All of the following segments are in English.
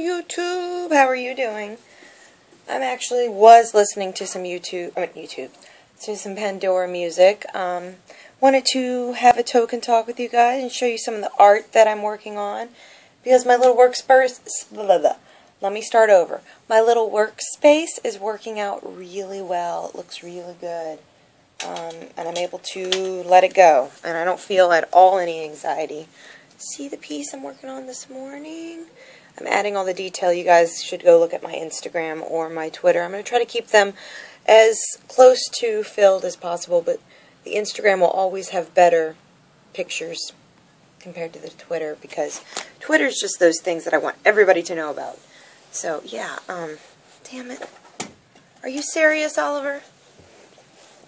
YouTube. How are you doing? I'm actually was listening to some YouTube, I mean YouTube, to some Pandora music. Um, wanted to have a toke and talk with you guys and show you some of the art that I'm working on because my little workspace. Blah, blah, Let me start over. My little workspace is working out really well. It looks really good. Um, and I'm able to let it go. And I don't feel at all any anxiety. See the piece I'm working on this morning? I'm adding all the detail. You guys should go look at my Instagram or my Twitter. I'm going to try to keep them as close to filled as possible, but the Instagram will always have better pictures compared to the Twitter because Twitter's just those things that I want everybody to know about. So, yeah, um, damn it. Are you serious, Oliver?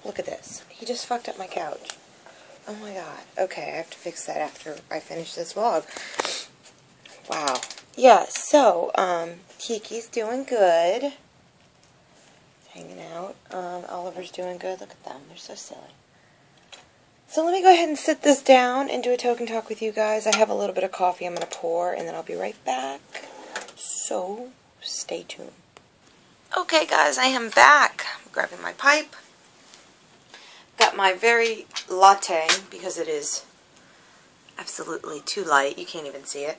Look at this. He just fucked up my couch. Oh my god. Okay, I have to fix that after I finish this vlog. Wow. Yeah, so, um, Kiki's doing good. Hanging out. Um, Oliver's doing good. Look at them. They're so silly. So let me go ahead and sit this down and do a toke and talk with you guys. I have a little bit of coffee I'm going to pour, and then I'll be right back. So, stay tuned. Okay, guys, I am back. I'm grabbing my pipe. Got my very latte, because it is absolutely too light. You can't even see it.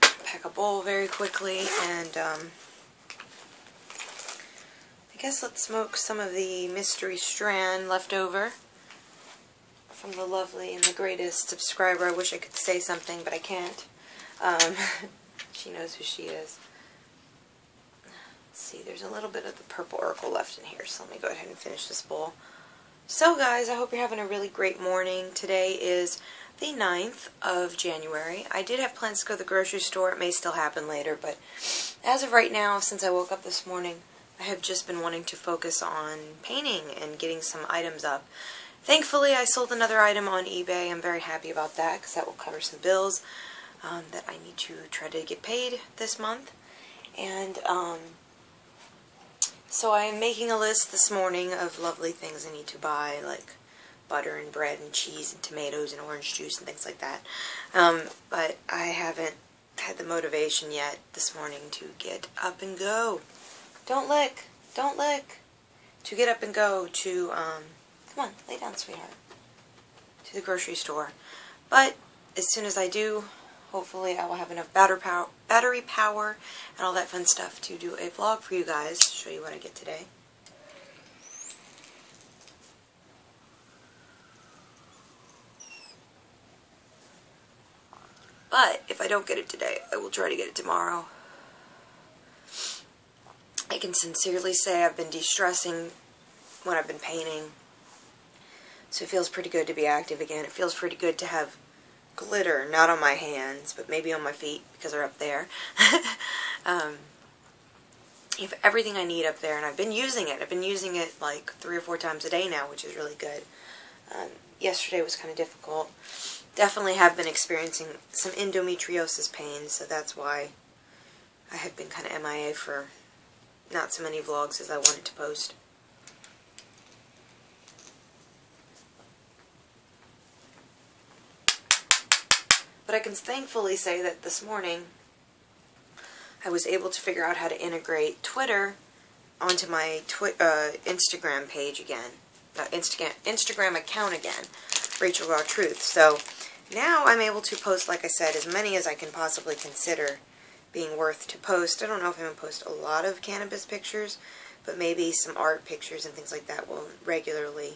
Pack a bowl very quickly, and, um, I guess let's smoke some of the Mystery Strand left over from the lovely and the greatest subscriber. I wish I could say something, but I can't. Um, she knows who she is. Let's see, there's a little bit of the purple Urkle left in here, so let me go ahead and finish this bowl. So guys, I hope you're having a really great morning. Today is the 9th of January. I did have plans to go to the grocery store. It may still happen later, but as of right now, since I woke up this morning, I have just been wanting to focus on painting and getting some items up. Thankfully, I sold another item on eBay. I'm very happy about that because that will cover some bills um, that I need to try to get paid this month. And um, so I am making a list this morning of lovely things I need to buy, like butter and bread and cheese and tomatoes and orange juice and things like that. Um, but I haven't had the motivation yet this morning to get up and go. Don't lick. Don't lick. To get up and go to, um, come on, lay down, sweetheart. To the grocery store. But as soon as I do, hopefully I will have enough battery power, battery power and all that fun stuff to do a vlog for you guys, show you what I get today. But if I don't get it today, I will try to get it tomorrow. I can sincerely say I've been de-stressing when I've been painting. So it feels pretty good to be active again. It feels pretty good to have glitter, not on my hands, but maybe on my feet because they're up there. um, have everything I need up there, and I've been using it. I've been using it like three or four times a day now, which is really good. Um, yesterday was kind of difficult. Definitely have been experiencing some endometriosis pain, so that's why I have been kind of MIA for not so many vlogs as I wanted to post. But I can thankfully say that this morning I was able to figure out how to integrate Twitter onto my twi uh, Instagram page again. Uh, Instagram, Instagram account again, Rachel Raw Truth. So now I'm able to post, like I said, as many as I can possibly consider being worth to post. I don't know if I'm going to post a lot of cannabis pictures, but maybe some art pictures and things like that will regularly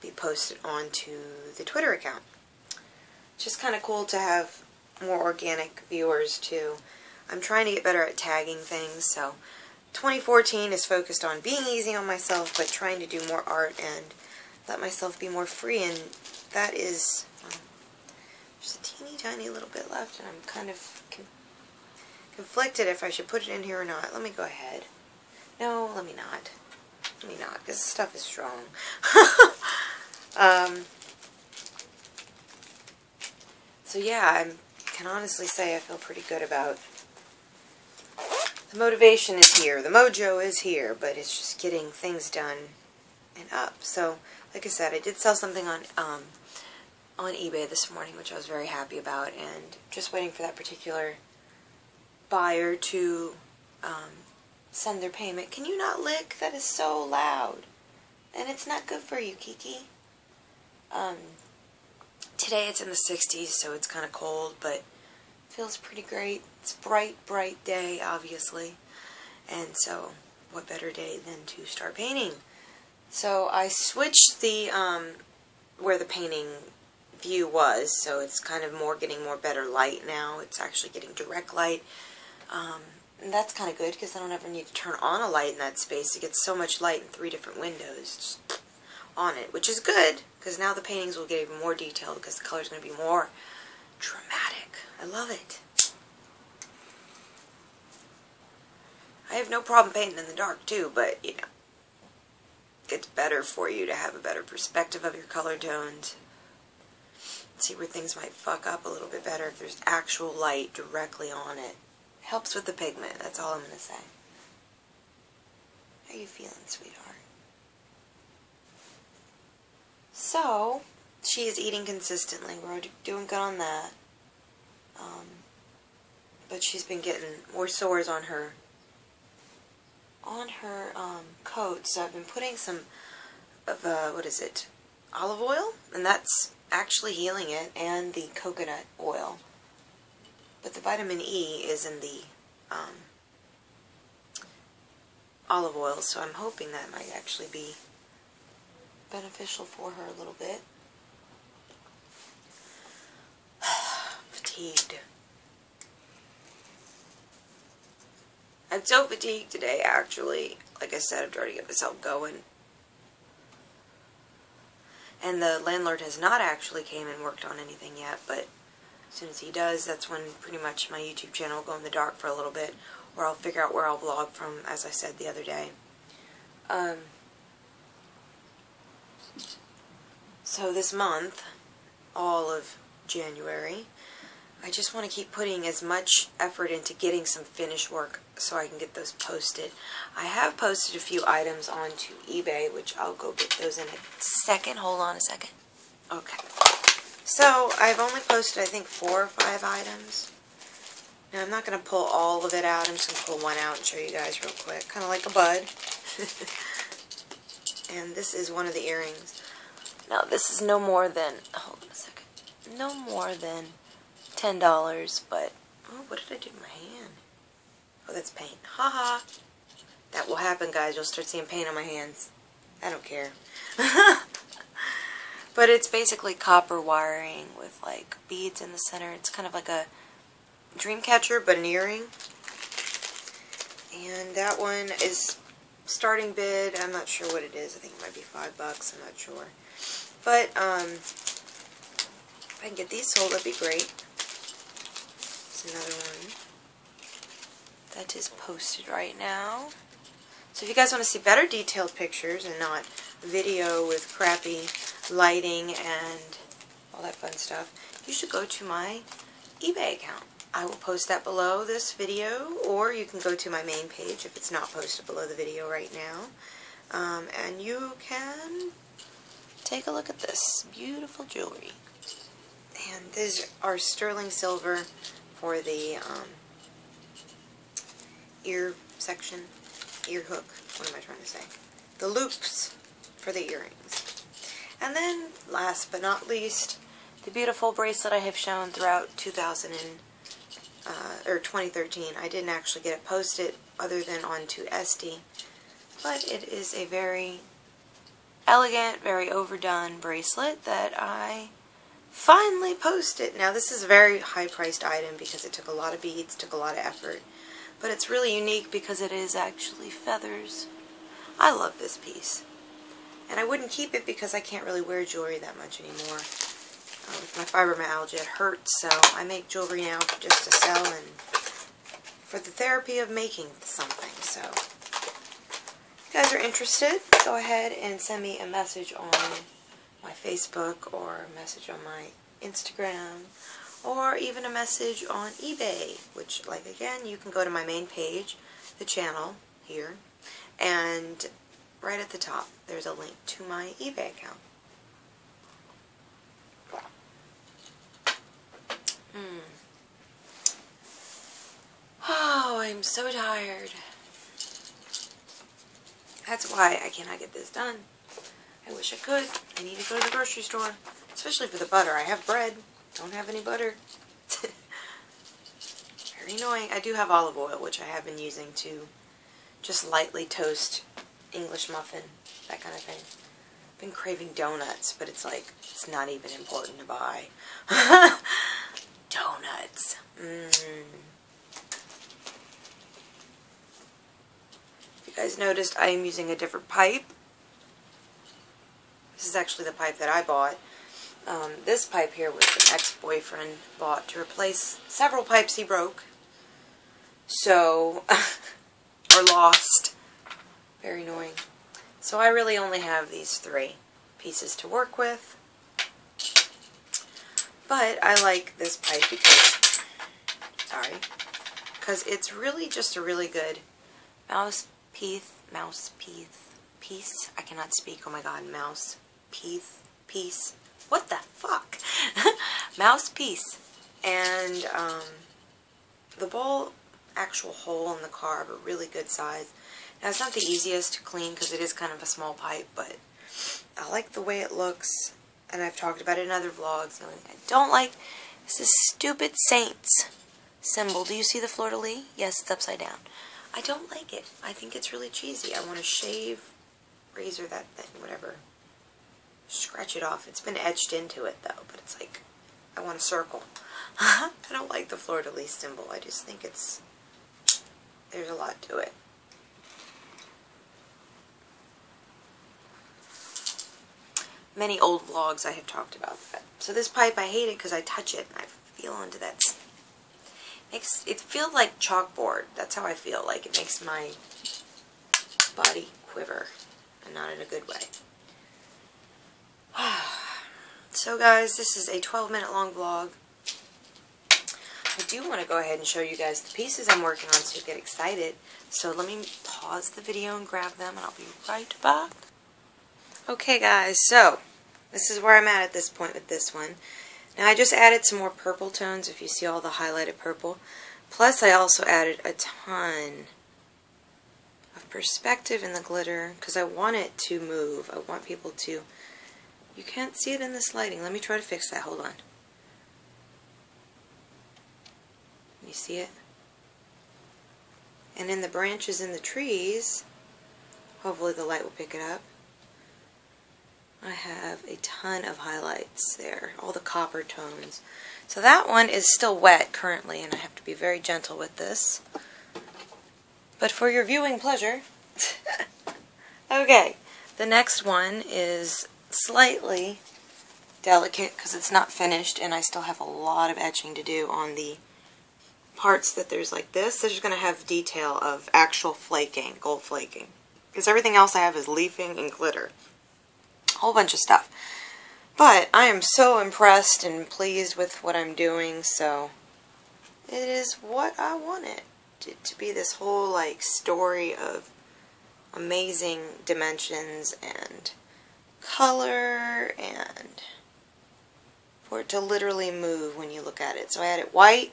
be posted onto the Twitter account. Just kind of cool to have more organic viewers too. I'm trying to get better at tagging things, so 2014 is focused on being easy on myself, but trying to do more art and let myself be more free, and that is, there's a teeny tiny little bit left, and I'm kind of conflicted if I should put it in here or not. Let me go ahead. No, let me not. Let me not, because this stuff is strong. um, so yeah, I can honestly say I feel pretty good about the motivation is here. The mojo is here, but it's just getting things done and up. So, like I said, I did sell something on um, on eBay this morning, which I was very happy about, and just waiting for that particular buyer to um, send their payment. Can you not lick? That is so loud. And it's not good for you, Kiki. Um, today it's in the 60s, so it's kind of cold, but feels pretty great. It's bright, bright day, obviously. And so, what better day than to start painting? So I switched the, um, where the painting view was, so it's kind of more getting more better light now. It's actually getting direct light. Um, and that's kind of good because I don't ever need to turn on a light in that space. It gets so much light in three different windows on it, which is good because now the paintings will get even more detailed because the color is going to be more dramatic. I love it. I have no problem painting in the dark too, but you know, it's better for you to have a better perspective of your color tones. See where things might fuck up a little bit better if there's actual light directly on it. Helps with the pigment, that's all I'm going to say. How you feeling, sweetheart? So, she is eating consistently. We're doing good on that. Um, but she's been getting more sores on her on her um, coat. So I've been putting some of uh, what is it, olive oil, and that's actually healing it, and the coconut oil. But the vitamin E is in the um, olive oil, so I'm hoping that might actually be beneficial for her a little bit. Fatigued. I'm so fatigued today, actually. Like I said, I'm trying to get myself going. And the landlord has not actually came and worked on anything yet, but as soon as he does, that's when pretty much my YouTube channel will go in the dark for a little bit, or I'll figure out where I'll vlog from, as I said the other day. Um, so this month, all of January, I just want to keep putting as much effort into getting some finished work so I can get those posted. I have posted a few items onto eBay, which I'll go get those in a second. Hold on a second. Okay. So, I've only posted, I think, four or five items. Now, I'm not going to pull all of it out. I'm just going to pull one out and show you guys real quick. Kind of like a bud. and this is one of the earrings. Now, this is no more than, hold on a second, no more than $10, but, oh, what did I do to my hand? Oh, that's paint. Haha. -ha. That will happen, guys. You'll start seeing paint on my hands. I don't care. but it's basically copper wiring with, like, beads in the center. It's kind of like a dream catcher, but an earring. And that one is starting bid. I'm not sure what it is. I think it might be five bucks. I'm not sure. But, um, if I can get these sold, that'd be great another one that is posted right now. So if you guys want to see better detailed pictures and not video with crappy lighting and all that fun stuff, you should go to my eBay account. I will post that below this video, or you can go to my main page if it's not posted below the video right now. Um, and you can take a look at this beautiful jewelry. And these are sterling silver for the um, ear section, ear hook, what am I trying to say? The loops for the earrings. And then, last but not least, the beautiful bracelet I have shown throughout 2000 and, uh, or 2013. I didn't actually get it posted other than onto Etsy, but it is a very elegant, very overdone bracelet that I finally post it. Now this is a very high priced item because it took a lot of beads, took a lot of effort. But it's really unique because it is actually feathers. I love this piece. And I wouldn't keep it because I can't really wear jewelry that much anymore. Uh, with my fibromyalgia, it hurts, so I make jewelry now just to sell and for the therapy of making something. So, if you guys are interested, go ahead and send me a message on my Facebook or a message on my Instagram or even a message on eBay, which, like, again, you can go to my main page, the channel here, and right at the top, there's a link to my eBay account. Hmm. Oh, I'm so tired. That's why I cannot get this done. I wish I could. I need to go to the grocery store. Especially for the butter. I have bread. Don't have any butter. Very annoying. I do have olive oil, which I have been using to just lightly toast English muffin, that kind of thing. I've been craving donuts, but it's like, it's not even important to buy. donuts. Mmm. you guys noticed, I am using a different pipe. Is actually the pipe that I bought. Um, this pipe here was an ex-boyfriend bought to replace several pipes he broke. So, or lost. Very annoying. So I really only have these three pieces to work with. But I like this pipe because, sorry, because it's really just a really good mouse piece, mouse piece, piece. I cannot speak. Oh my god, mouse piece, piece. What the fuck? mouse piece. And um, the bowl, actual hole in the carb, a really good size. Now it's not the easiest to clean because it is kind of a small pipe, but I like the way it looks. And I've talked about it in other vlogs. The only thing I don't like is this stupid Saints symbol. Do you see the fleur-de-lis? Yes, it's upside down. I don't like it. I think it's really cheesy. I want to shave, razor that thing, whatever. Scratch it off. It's been etched into it, though, but it's like, I want a circle. I don't like the fleur-de-lis symbol. I just think it's, there's a lot to it. Many old vlogs I have talked about that. So this pipe, I hate it because I touch it and I feel into that makes it feels like chalkboard. That's how I feel. Like it makes my body quiver, and not in a good way. So guys, this is a 12 minute long vlog. I do want to go ahead and show you guys the pieces I'm working on so you get excited. So let me pause the video and grab them and I'll be right back. Okay guys, so this is where I'm at at this point with this one. Now I just added some more purple tones if you see all the highlighted purple. Plus I also added a ton of perspective in the glitter because I want it to move. I want people to... You can't see it in this lighting. Let me try to fix that. Hold on. You see it? And in the branches in the trees, hopefully the light will pick it up. I have a ton of highlights there, all the copper tones. So that one is still wet currently, and I have to be very gentle with this. But for your viewing pleasure, okay, the next one is slightly delicate because it's not finished, and I still have a lot of etching to do on the parts that there's like this. This is going to have detail of actual flaking, gold flaking. Because everything else I have is leafing and glitter A whole bunch of stuff. But I am so impressed and pleased with what I'm doing, so it is what I wanted it to be this whole like story of amazing dimensions and color and for it to literally move when you look at it. So I added white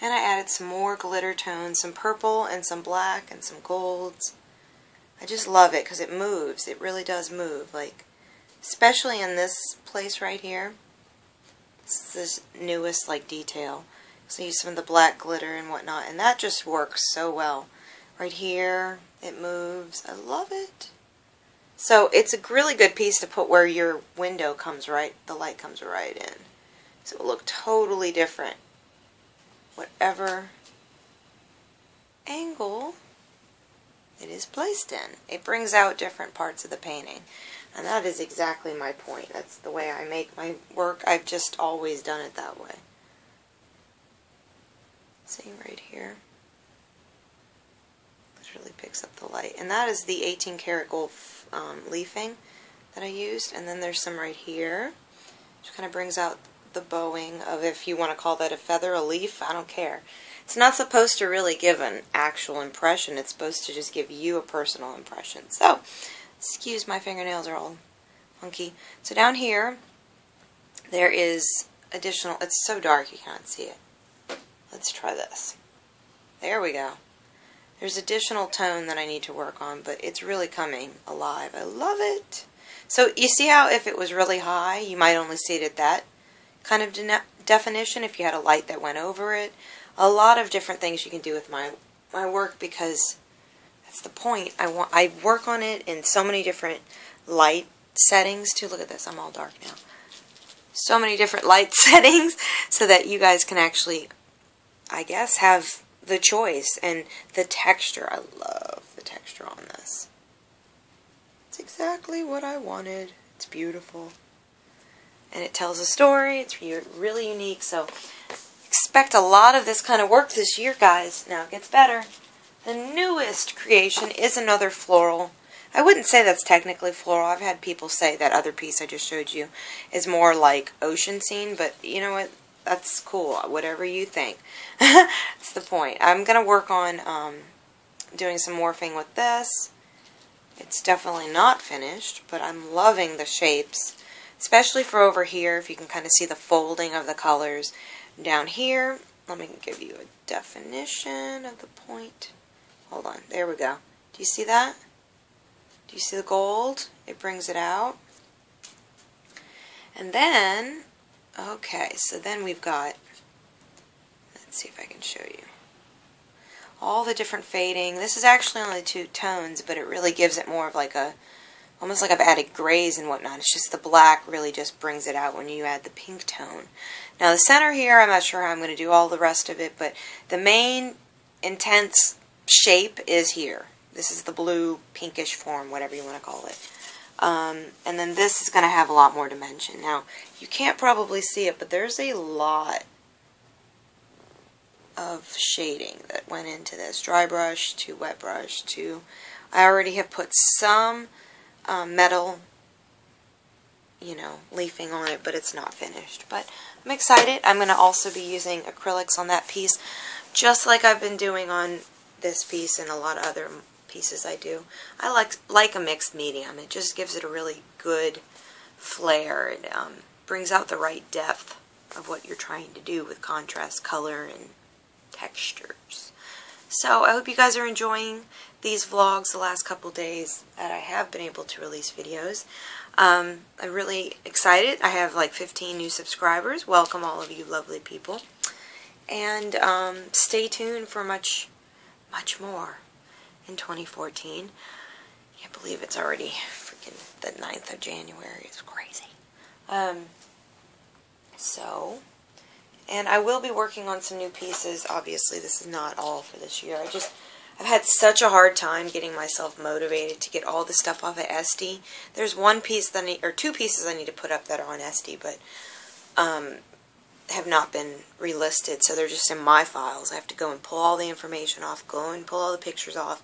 and I added some more glitter tones, some purple and some black and some golds. I just love it because it moves. It really does move. Like especially in this place right here. This is this newest like detail. So use some of the black glitter and whatnot, and that just works so well. Right here, it moves. I love it. So it's a really good piece to put where your window comes right, the light comes right in. So it will look totally different. Whatever angle it is placed in. It brings out different parts of the painting. And that is exactly my point. That's the way I make my work. I've just always done it that way. See right here? Really picks up the light. And that is the 18 karat gold um, leafing that I used. And then there's some right here, which kind of brings out the bowing of, if you want to call that a feather, a leaf, I don't care. It's not supposed to really give an actual impression. It's supposed to just give you a personal impression. So, excuse my fingernails are all funky. So down here, there is additional, it's so dark you can't see it. Let's try this. There we go. There's additional tone that I need to work on, but it's really coming alive. I love it. So you see how if it was really high, you might only see it at that kind of de definition if you had a light that went over it. A lot of different things you can do with my my work because that's the point. I want I work on it in so many different light settings too. Look at this. I'm all dark now. So many different light settings so that you guys can actually I guess have the choice and the texture. I love the texture on this. It's exactly what I wanted. It's beautiful. And it tells a story. It's really unique. So expect a lot of this kind of work this year, guys. Now it gets better. The newest creation is another floral. I wouldn't say that's technically floral. I've had people say that other piece I just showed you is more like ocean scene, but you know what? That's cool. Whatever you think. that's the point. I'm going to work on um, doing some morphing with this. It's definitely not finished, but I'm loving the shapes, especially for over here, if you can kind of see the folding of the colors. Down here, let me give you a definition of the point. Hold on, there we go. Do you see that? Do you see the gold? It brings it out. And then Okay, so then we've got, let's see if I can show you, all the different fading. This is actually only two tones, but it really gives it more of like a, almost like I've added grays and whatnot. It's just the black really just brings it out when you add the pink tone. Now the center here, I'm not sure how I'm going to do all the rest of it, but the main intense shape is here. This is the blue pinkish form, whatever you want to call it. Um, and then this is going to have a lot more dimension. Now, you can't probably see it, but there's a lot of shading that went into this. Dry brush to wet brush to... I already have put some um, metal, you know, leafing on it, but it's not finished. But I'm excited. I'm going to also be using acrylics on that piece, just like I've been doing on this piece and a lot of other pieces I do. I like like a mixed medium. It just gives it a really good flair. It um, brings out the right depth of what you're trying to do with contrast, color, and textures. So I hope you guys are enjoying these vlogs the last couple days that I have been able to release videos. Um, I'm really excited. I have like 15 new subscribers. Welcome all of you lovely people. And um, stay tuned for much, much more in 2014. Can't believe it's already freaking the 9th of January. It's crazy. Um, so, and I will be working on some new pieces. Obviously, this is not all for this year. I just, I've had such a hard time getting myself motivated to get all the stuff off of Etsy. There's one piece that I need, or two pieces I need to put up that are on Etsy, but um, have not been relisted, so they're just in my files. I have to go and pull all the information off, go and pull all the pictures off,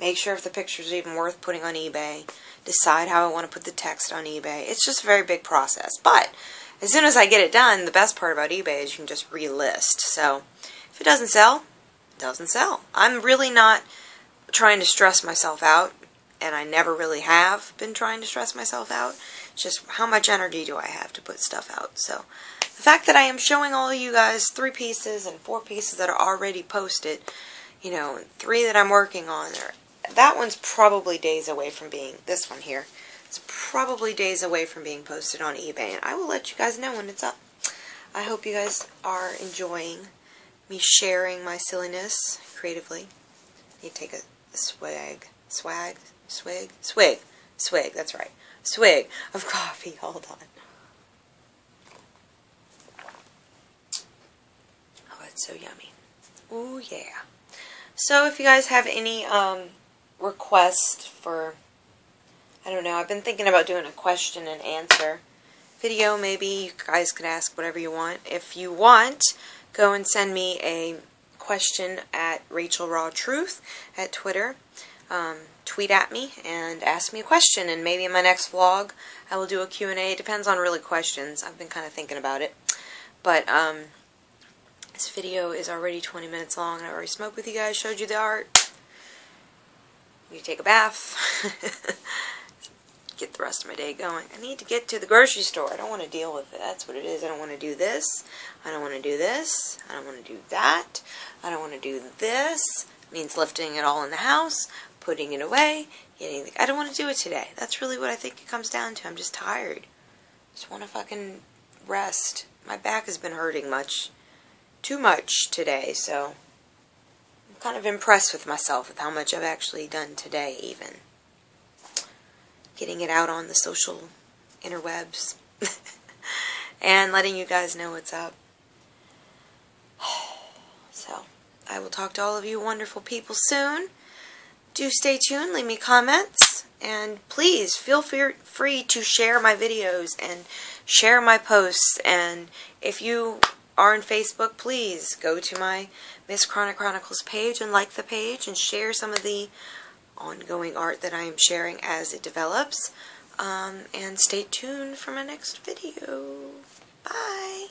make sure if the pictures are even worth putting on eBay, decide how I want to put the text on eBay. It's just a very big process. But as soon as I get it done, the best part about eBay is you can just relist. So if it doesn't sell, it doesn't sell. I'm really not trying to stress myself out, and I never really have been trying to stress myself out. It's just how much energy do I have to put stuff out. So the fact that I am showing all you guys three pieces and four pieces that are already posted, you know, three that I'm working on, that one's probably days away from being, this one here, it's probably days away from being posted on eBay, and I will let you guys know when it's up. I hope you guys are enjoying me sharing my silliness creatively. You take a, a swag, swag, swig, swig, swig, that's right, swig of coffee. Hold on. It's so yummy. Ooh, yeah. So if you guys have any um, request for, I don't know, I've been thinking about doing a question and answer video. Maybe you guys could ask whatever you want. If you want, go and send me a question at Rachel Raw Truth at Twitter. Um, tweet at me and ask me a question and maybe in my next vlog I will do a Q&A. It depends on really questions. I've been kind of thinking about it. But um, this video is already 20 minutes long I already smoked with you guys, showed you the art. You take a bath. get the rest of my day going. I need to get to the grocery store. I don't want to deal with it. That's what it is. I don't want to do this. I don't want to do this. I don't want to do that. I don't want to do this. It means lifting it all in the house, putting it away, getting the, I don't want to do it today. That's really what I think it comes down to. I'm just tired. Just want to fucking rest. My back has been hurting much, too much today, so I'm kind of impressed with myself with how much I've actually done today, even. Getting it out on the social interwebs and letting you guys know what's up. So, I will talk to all of you wonderful people soon. Do stay tuned, leave me comments, and please feel free to share my videos and share my posts. And if you are on Facebook, please go to my Miss Chronic Chronicles page and like the page and share some of the ongoing art that I am sharing as it develops. Um, and stay tuned for my next video. Bye!